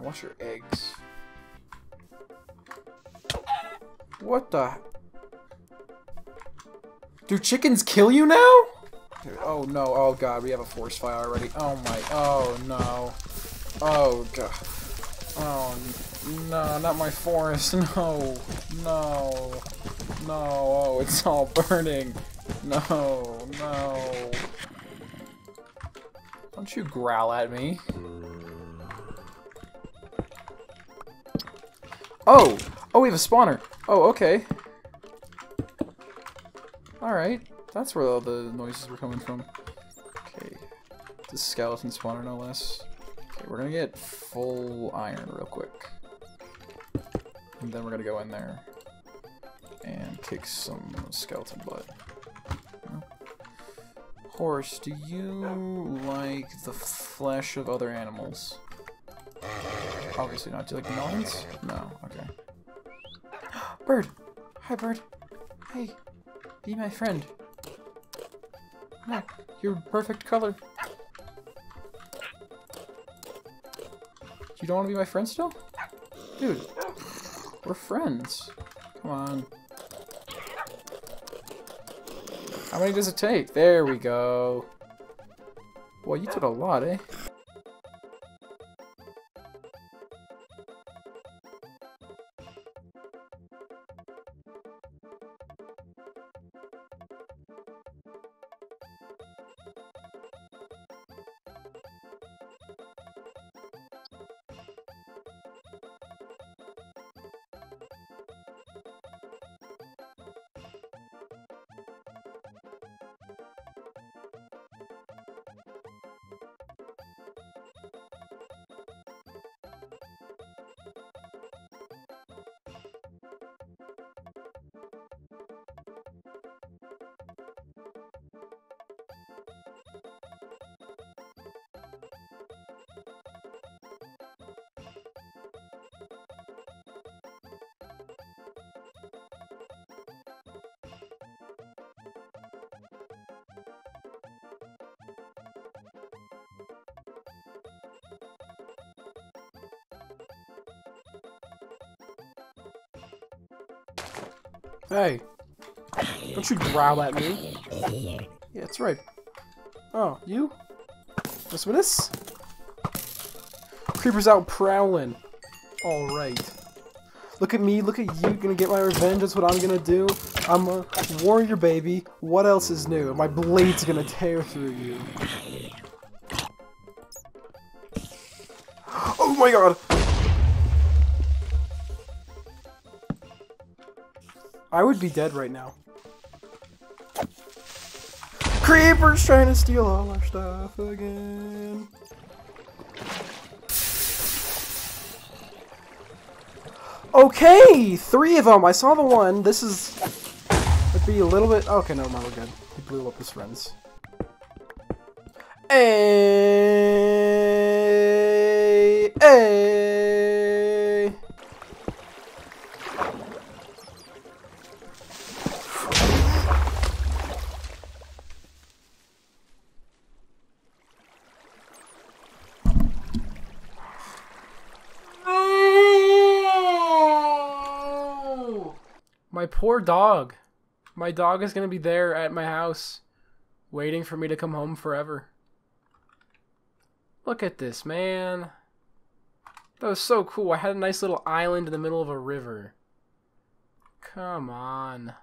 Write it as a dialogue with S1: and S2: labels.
S1: Watch your eggs. What the? Do chickens kill you now? Oh no, oh god, we have a forest fire already. Oh my, oh no. Oh god. Oh no, not my forest, no. No. No, oh, it's all burning. No, no. Don't you growl at me. Mm. Oh! Oh, we have a spawner. Oh, okay. Alright. That's where all the noises were coming from. Okay. The skeleton spawner, no less. Okay, we're gonna get full iron real quick. And then we're gonna go in there and kick some skeleton butt. Horse, do you like the flesh of other animals? Obviously not. Do you like melons? No. Okay. Bird! Hi, bird. Hey, be my friend. Look, you're perfect color. You don't want to be my friend still? Dude, we're friends. Come on. How many does it take? There we go. Boy, you took a lot, eh? Hey. Don't you growl at me. Yeah, that's right. Oh, you? What's with this? Creeper's out prowling. Alright. Look at me, look at you, gonna get my revenge, that's what I'm gonna do. I'm a warrior baby, what else is new? My blade's gonna tear through you. Oh my god! I would be dead right now. Creepers trying to steal all our stuff again. Okay, three of them. I saw the one. This is It'd be a little bit. Okay, no, no, we're good. He blew up his friends. Hey, hey. Poor dog. My dog is gonna be there at my house, waiting for me to come home forever. Look at this, man. That was so cool. I had a nice little island in the middle of a river. Come on.